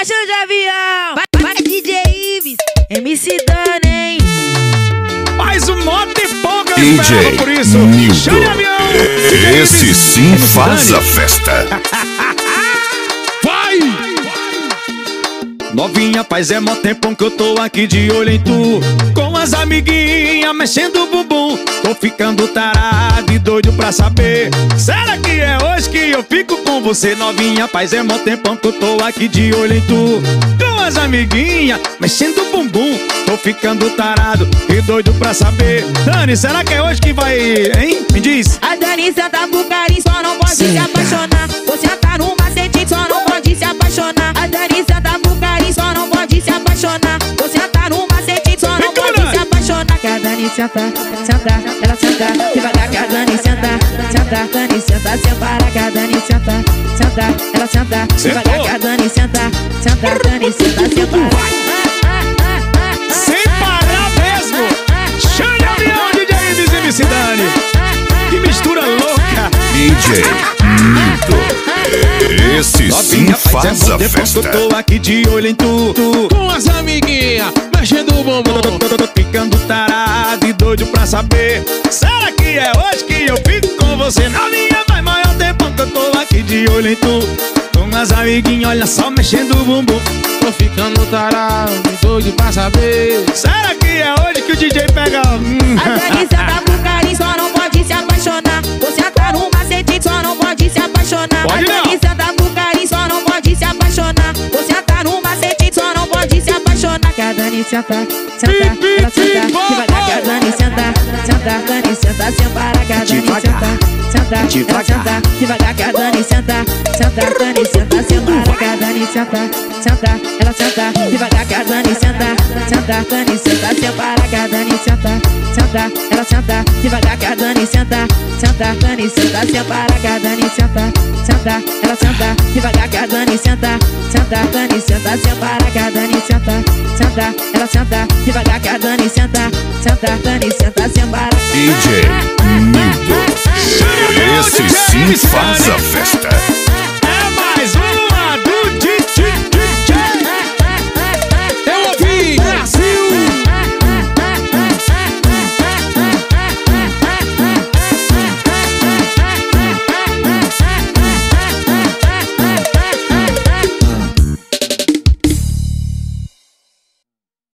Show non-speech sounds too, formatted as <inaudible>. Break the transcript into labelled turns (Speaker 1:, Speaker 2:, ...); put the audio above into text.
Speaker 1: Baixa de avião, vai, vai DJ Ives, MC Dana, hein?
Speaker 2: Mais um moto e pouco eu
Speaker 3: DJ
Speaker 2: por isso.
Speaker 3: Nildo.
Speaker 2: Avião.
Speaker 3: Esse sim
Speaker 2: MC
Speaker 3: faz
Speaker 2: Dani.
Speaker 3: a festa. <laughs>
Speaker 2: Vai! Novinha, faz é mó tempão que eu tô aqui de olho em tu Com as amiguinhas mexendo o bumbum Tô ficando tarado e doido pra saber Será que é hoje que eu fico com você Novinha, faz é mó tempão que eu tô aqui de olho em tu Com as amiguinhas mexendo o bumbum Tô ficando tarado e doido pra saber Dani, será que é hoje que vai, hein? Me diz
Speaker 1: A Dani senta pro carinho, só não pode se
Speaker 2: Senta.
Speaker 1: apaixonar. Você tá no macete, só não pode se apaixonar. A Dani senta pro carinho, só não pode se apaixonar. Você tá no macete, só não
Speaker 2: Vem,
Speaker 1: pode se apaixonar. Que a Dani senta, senta, ela senta, devagar que a Dani senta, senta, Dani senta, ela senta, devagar
Speaker 2: Sentou.
Speaker 1: que a Dani senta, senta, Dani senta, sem parar.
Speaker 2: Sem parar mesmo Chame avião, DJ Ives e MC Dani Que mistura louca
Speaker 3: DJ Nildo. Esse sim faz a festa.
Speaker 2: que eu tô aqui de olho em tu, tu.
Speaker 4: Com as amiguinhas, mexendo o bumbum.
Speaker 2: Ficando tarado e doido pra saber Será que é hoje que eu fico com você? Novinha, faz de olho em tu Com as amiguinhas, olha só, mexendo o bumbum
Speaker 4: Tô ficando tarado, doido pra saber.
Speaker 2: Será que é hoje que o DJ pega... Hum.
Speaker 1: A senta pro carinho, só não pode se apaixonar. Você tá no macete, só não pode se apaixonar.
Speaker 2: Pode
Speaker 1: a senta pro carinho, só não pode se apaixonar. Você tá no macete, só não pode se apaixonar. Que a Dani senta, senta, ela senta, devagar que a Dani senta, senta, Dani senta, sem parar
Speaker 2: Devagar.
Speaker 1: senta,
Speaker 2: devagar
Speaker 1: que a Dani senta, senta, Dani senta, parar que a Dani senta, senta, ela senta, devagar que a Dani senta, senta, Dani senta, parar que a Dani senta, senta, ela senta, devagar que a Dani senta, senta, Dani senta, parar que a Dani senta, senta, ela senta, devagar que a Dani senta, senta, Dani senta, parar que a Dani senta, senta, ela senta, devagar que a Dani senta, senta, Dani senta, parar.
Speaker 3: DJ faz a festa.